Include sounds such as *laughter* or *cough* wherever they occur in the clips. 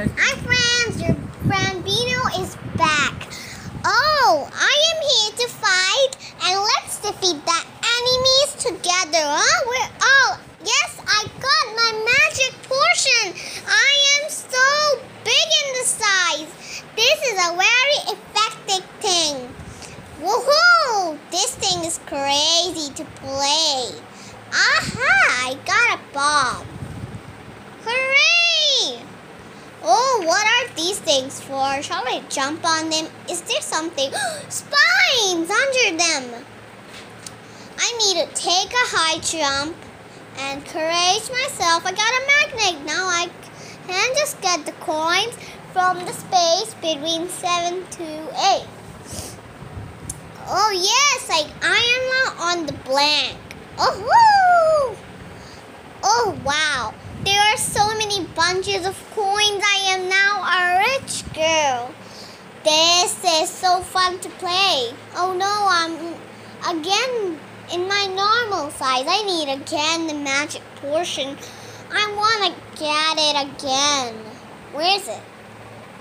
guys. Hi friends, your friend Bino is back. Oh, I am here to fight and let's defeat the enemies together. Huh? We're all yes, I got my magic portion. I am so big in the size. This is a very effective thing. Woohoo! This thing is crazy to play. Aha! I got a bomb. Hooray! Oh, what are these things for? Shall I jump on them? Is there something? *gasps* Spines under them! I need to take a high jump and courage myself. I got a magnet. Now I can just get the coins from the space between 7 to 8. Oh, yes, I, I am now on the blank. Oh, woo! Oh, wow. There are so many bunches of coins. I am now a rich girl. This is so fun to play. Oh no, I'm again in my normal size. I need again the magic portion. I want to get it again. Where is it?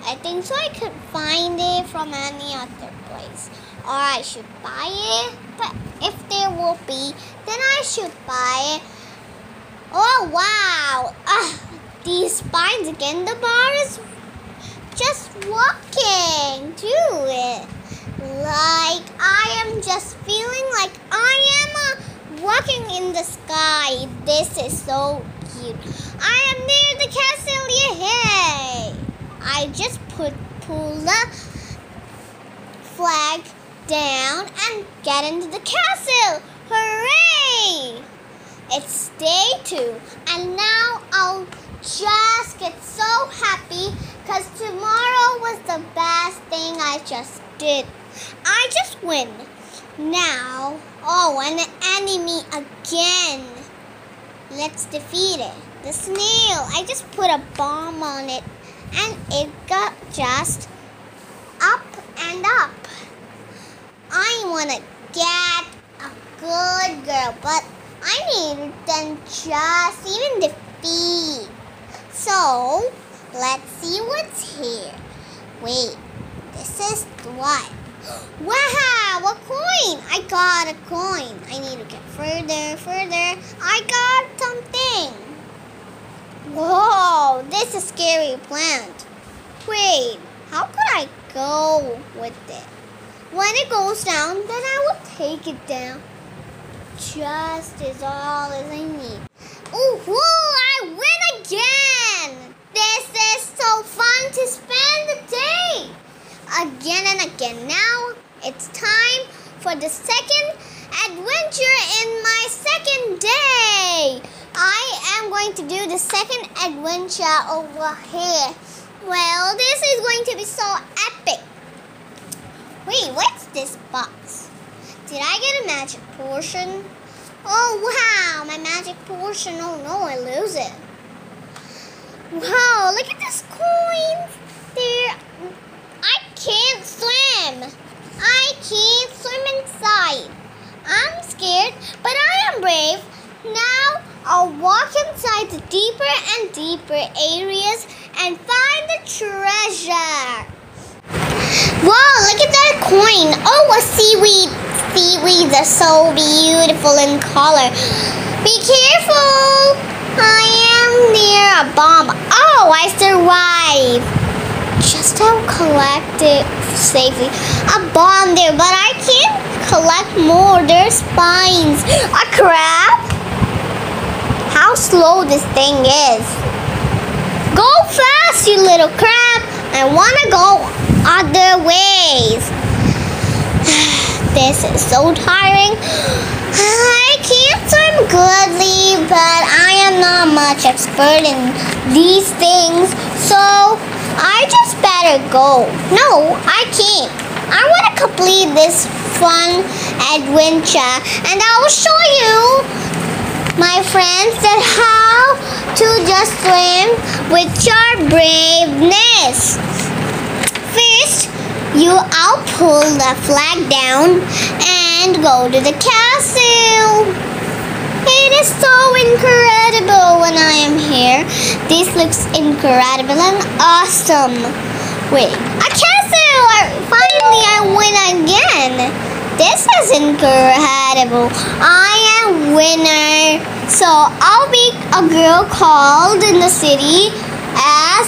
I think so I could find it from any other place. Or I should buy it. But if there will be, then I should buy it. Oh wow! Ah, these spines again. The bar is just walking to it. Like I am just feeling like I am uh, walking in the sky. This is so cute. I am near the castle. Yay! I just put pull the flag down and get into the castle. Hooray! It's day two, and now I'll just get so happy just did. I just win. Now, oh, an enemy again. Let's defeat it. The snail. I just put a bomb on it, and it got just up and up. I want to get a good girl, but I need them just even defeat. So let's see what's here. Wait, is *gasps* what? Wow, a coin! I got a coin. I need to get further, further. I got something. Whoa, this is a scary plant. Wait, how could I go with it? When it goes down, then I will take it down just is all as I need. Ooh, whoa, I win again! This is so fun to spend the day! Again and again. Now it's time for the second adventure in my second day. I am going to do the second adventure over here. Well, this is going to be so epic. Wait, what's this box? Did I get a magic portion? Oh wow, my magic portion. Oh no, I lose it. Wow, look at this coin. There, I can't swim. I can't swim inside. I'm scared, but Brave. Now I'll walk inside the deeper and deeper areas and find the treasure. Wow, look at that coin. Oh, a seaweed. Seaweeds are so beautiful in color. Be careful. I am near a bomb. Oh, I survived. Just to collect it safely. A bomb there, but I can't collect more. There's spines. A crab? How slow this thing is. Go fast, you little crab. I want to go other ways. *sighs* this is so tiring. *sighs* I can't swim goodly, but I am not much expert in these things, so I just better go. No, I can't. I want to complete this fun adventure, and I will show you, my friends, that how to just swim with your braveness. First, you I'll pull the flag down and go to the castle. It is so incredible when I am here. This looks incredible and awesome. Wait, a castle! Finally, I win again. This is incredible. I am winner. So I'll be a girl called in the city as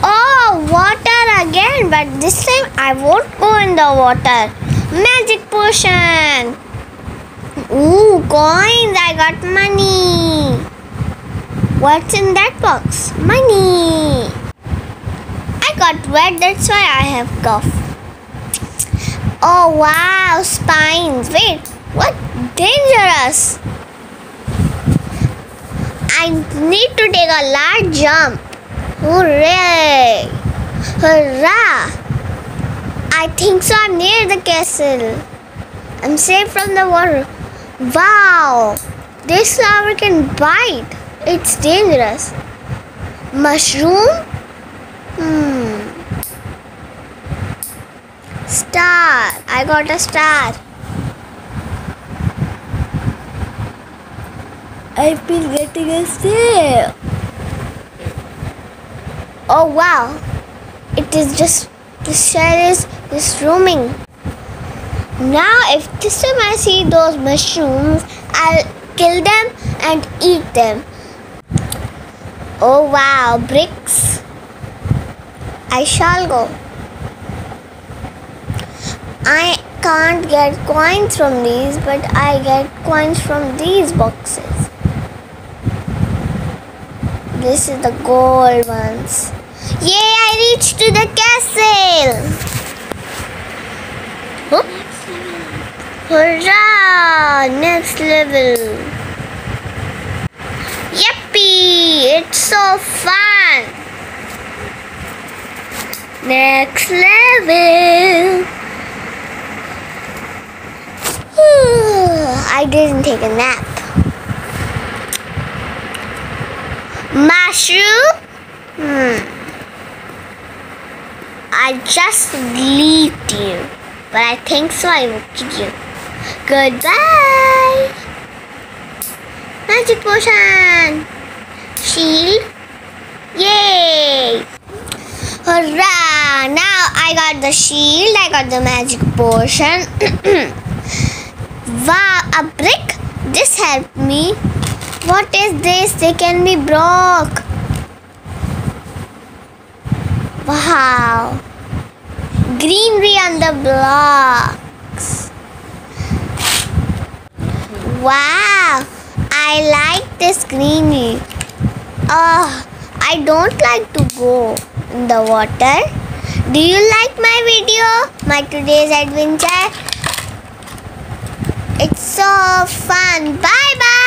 Oh, water again, but this time I won't go in the water. Magic potion. Ooh, coins. I got money. What's in that box? Money. Got wet, that's why I have cough. Oh wow, spines. Wait, what? Dangerous. I need to take a large jump. Hooray! Hurrah! I think so. I'm near the castle. I'm safe from the water. Wow! This flower can bite. It's dangerous. Mushroom? Hmm. Star. I got a star. I've been getting a star. Oh wow! It is just the shell is just roaming. Now, if this time I see those mushrooms, I'll kill them and eat them. Oh wow, bricks! I shall go. I can't get coins from these, but I get coins from these boxes. This is the gold ones. Yay, I reached to the castle! Huh? Hurrah! Next level! Yippee! It's so fun! Next level! *sighs* I didn't take a nap. Mushroom? Hmm. I just believed you, but I think so I will kill you. Goodbye! Magic potion! Shield! Yay! Hurrah! Now I got the shield, I got the magic potion. *clears throat* wow, a brick? This helped me. What is this? They can be broke. Wow. Greenery on the blocks. Wow. I like this greenery. Oh, I don't like to go in the water. Do you like my video? My today's adventure? It's so fun. Bye bye.